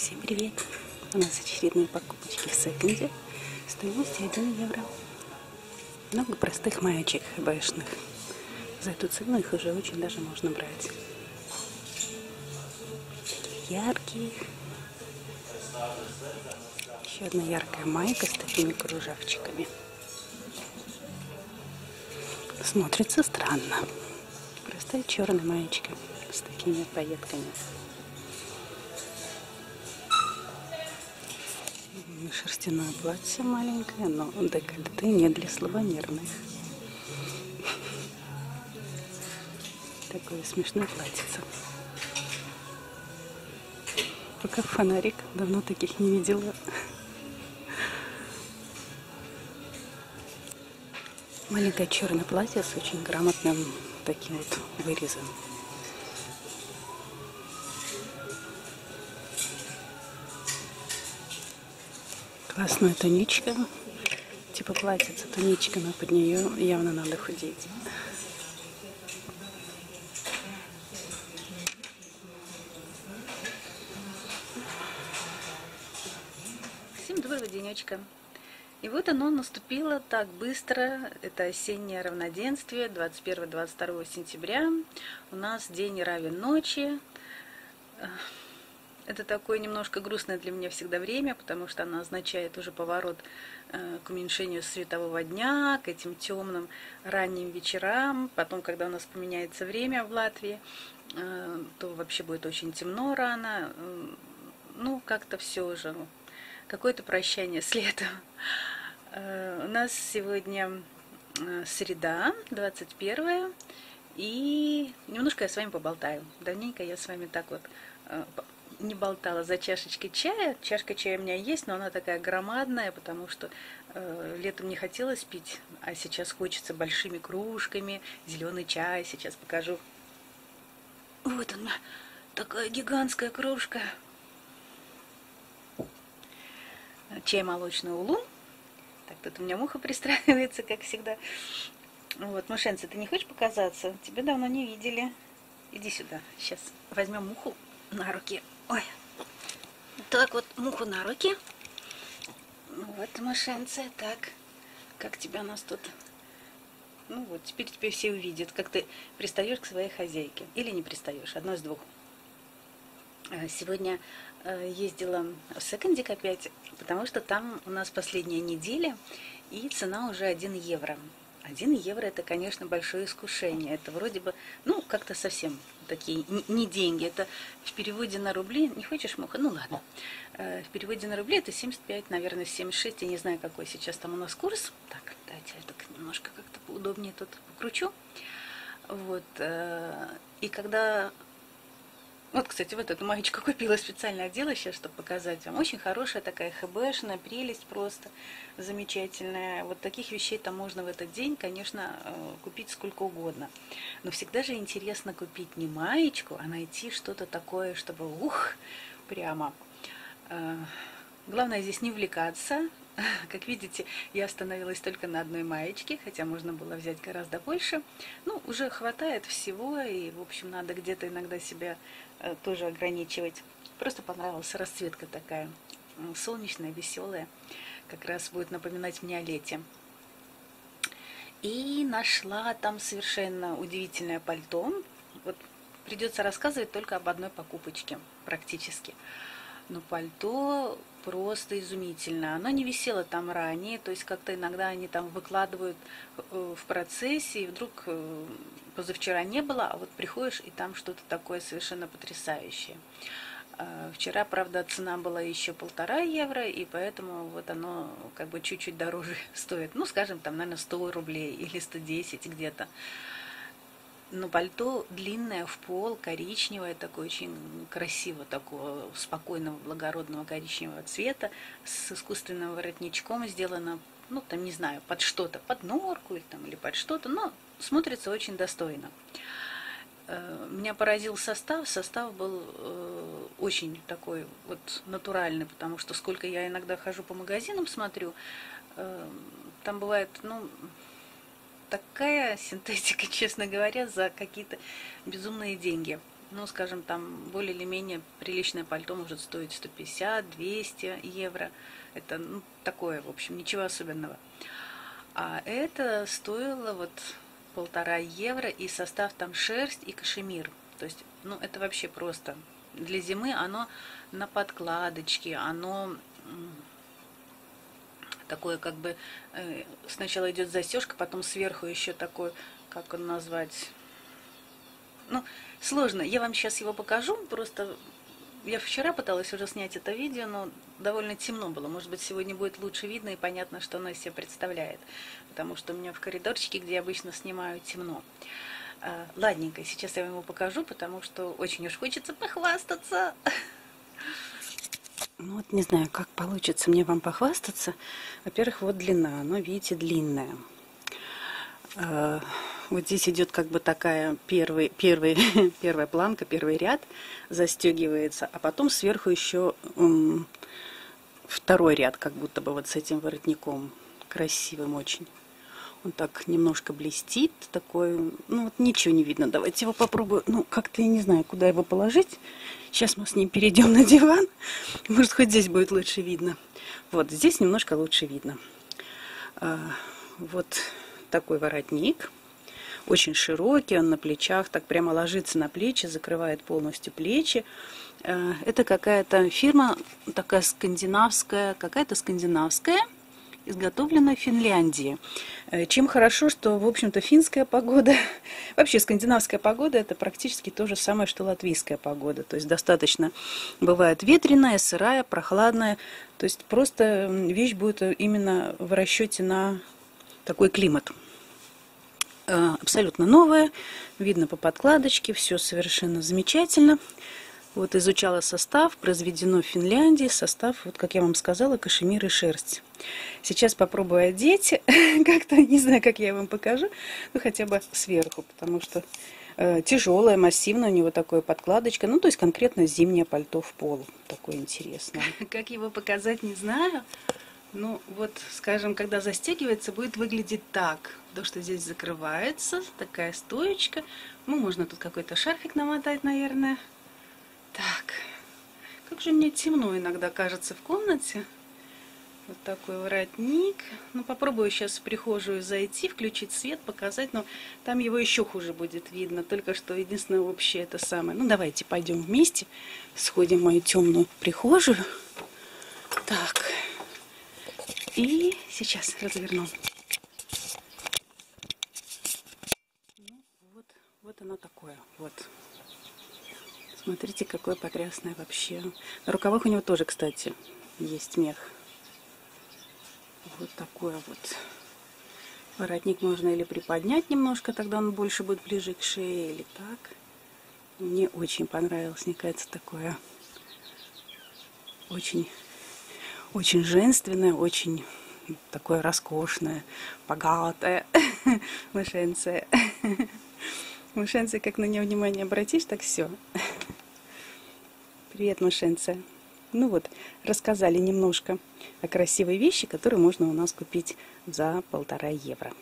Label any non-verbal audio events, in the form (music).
Всем привет! У нас очередные покупочки в секонде. Стоимость 1 евро. Много простых маечек хэбэшных. За эту цену их уже очень даже можно брать. Такие яркие. Еще одна яркая майка с такими кружавчиками. Смотрится странно. Простая черная маечка с такими пайетками. Шерстяное платье маленькое, но декольте не для слабонервных. Такое смешное платьице. Пока фонарик, давно таких не видела. Маленькое черное платье с очень грамотным таким вот вырезом. Классная тоничка. Типа платьица тоничка, но под нее явно надо худеть. Всем доброго денечка. И вот оно наступило так быстро. Это осеннее равноденствие, 21-22 сентября. У нас день равен ночи. Это такое немножко грустное для меня всегда время, потому что оно означает уже поворот э, к уменьшению светового дня, к этим темным ранним вечерам. Потом, когда у нас поменяется время в Латвии, э, то вообще будет очень темно рано. Ну, как-то все уже, какое-то прощание с летом. Э, у нас сегодня среда, 21 и немножко я с вами поболтаю. Давненько я с вами так вот не болтала за чашечкой чая. Чашка чая у меня есть, но она такая громадная, потому что э, летом не хотелось пить, а сейчас хочется большими кружками, зеленый чай. Сейчас покажу. Вот она, такая гигантская кружка. Чай молочный улун. Так, тут у меня муха пристраивается, как всегда. Вот, Машенца, ты не хочешь показаться? Тебя давно не видели. Иди сюда. Сейчас возьмем муху на руки. Ой. Так вот, муху на руки. Вот, мошенция. Так, как тебя нас тут... Ну вот, теперь тебя все увидят, как ты пристаешь к своей хозяйке. Или не пристаешь, одно из двух. А, сегодня э, ездила в Секондик опять, потому что там у нас последняя неделя, и цена уже 1 евро. 1 евро это, конечно, большое искушение. Это вроде бы, ну, как-то совсем такие не деньги. Это в переводе на рубли, не хочешь муха? Ну ладно. Э, в переводе на рубли это 75, наверное, 76. Я не знаю, какой сейчас там у нас курс. Так, давайте я так немножко как-то поудобнее тут покручу. Вот. Э, и когда вот, кстати, вот эту маечку купила специально одела сейчас, чтобы показать вам. Очень хорошая такая хбшная, прелесть просто замечательная. Вот таких вещей там можно в этот день, конечно, э, купить сколько угодно. Но всегда же интересно купить не маечку, а найти что-то такое, чтобы ух, прямо. Э, главное здесь не увлекаться. (laughs) Как видите, я остановилась только на одной маечке, хотя можно было взять гораздо больше. Ну, уже хватает всего, и, в общем, надо где-то иногда себя Э, тоже ограничивать. Просто понравилась расцветка такая, солнечная, веселая. Как раз будет напоминать мне о лете. И нашла там совершенно удивительное пальто. Вот придется рассказывать только об одной покупочке практически. Но пальто просто изумительно. Оно не висело там ранее, то есть как-то иногда они там выкладывают э, в процессе, и вдруг э, позавчера не было, а вот приходишь, и там что-то такое совершенно потрясающее. А, вчера, правда, цена была еще полтора евро, и поэтому вот оно как бы чуть-чуть дороже (laughs) стоит. Ну, скажем, там, наверное, 100 рублей или 110 где-то. Но пальто длинное в пол, коричневое, такое очень красиво, такого спокойного, благородного коричневого цвета, с искусственным воротничком сделано, ну, там, не знаю, под что-то, под норку или, там, или под что-то, но смотрится очень достойно. Э, меня поразил состав. Состав был э, очень такой вот натуральный, потому что сколько я иногда хожу по магазинам, смотрю, э, там бывает, ну, такая синтетика, (laughs) честно говоря, за какие-то безумные деньги. ну, скажем, там более или менее приличное пальто может стоить 150-200 евро. Это ну, такое, в общем, ничего особенного. А это стоило вот полтора евро, и состав там шерсть и кашемир. То есть, ну, это вообще просто. Для зимы оно на подкладочке, оно такое как бы э, сначала идет застежка, потом сверху еще такой, как он назвать, ну, сложно. Я вам сейчас его покажу, просто я вчера пыталась уже снять это видео, но довольно темно было. Может быть, сегодня будет лучше видно и понятно, что оно из себя представляет. Потому что у меня в коридорчике, где я обычно снимаю, темно. А, ладненько, сейчас я вам его покажу, потому что очень уж хочется похвастаться. (laughs) Ну вот не знаю, как получится мне вам похвастаться. Во-первых, вот длина, оно, видите, длинная. А, вот здесь идет как бы такая первый, первый, (laughs) первая планка, первый ряд застегивается, а потом сверху еще второй ряд, как будто бы вот с этим воротником. Красивым очень. Он так немножко блестит, такой, ну вот ничего не видно. Давайте его попробую, ну как-то я не знаю, куда его положить. Сейчас мы с ним перейдем на диван. Может, хоть здесь будет лучше видно. Вот, здесь немножко лучше видно. А, вот такой воротник очень широкий, он на плечах, так прямо ложится на плечи, закрывает полностью плечи. Э, это какая-то фирма такая скандинавская, какая-то скандинавская, изготовлена в Финляндии. Э, чем хорошо, что, в общем-то, финская погода, (laughs) вообще скандинавская погода, это практически то же самое, что латвийская погода. То есть достаточно бывает ветреная, сырая, прохладная. То есть просто вещь будет именно в расчете на такой климат. Э, абсолютно новая, видно по подкладочке, все совершенно замечательно. Вот изучала состав, произведено в Финляндии, состав, вот как я вам сказала, кашемир и шерсть. Сейчас попробую одеть, (laughs) как-то, не знаю, как я вам покажу, ну хотя бы сверху, потому что э, тяжелая, массивная у него такая подкладочка, ну то есть конкретно зимнее пальто в пол, такое интересное. (laughs) Как его показать, не знаю. Ну, вот, скажем, когда застегивается, будет выглядеть так. То, что здесь закрывается, такая стоечка. Ну, можно тут какой-то шарфик намотать, наверное. Так, как же мне темно иногда кажется в комнате. Вот такой воротник. Ну, попробую сейчас в прихожую зайти, включить свет, показать. Но там его еще хуже будет видно. Только что единственное общее это самое. Ну, давайте пойдем вместе. Сходим в мою темную прихожую. Так. И сейчас разверну. Ну, вот, вот оно такое. Вот. Смотрите, какое потрясное вообще. На рукавах у него тоже, кстати, есть мех. Вот такое вот. Воротник можно или приподнять немножко, тогда он больше будет ближе к шее, или так. Мне очень понравилось, мне кажется, такое очень очень женственное, очень такое роскошное, богатое (laughs) мышенце. (laughs) Мышенце, как на нее внимание обратишь, так все. Привет, мышенце. Ну вот, рассказали немножко о красивой вещи, которую можно у нас купить за полтора евро.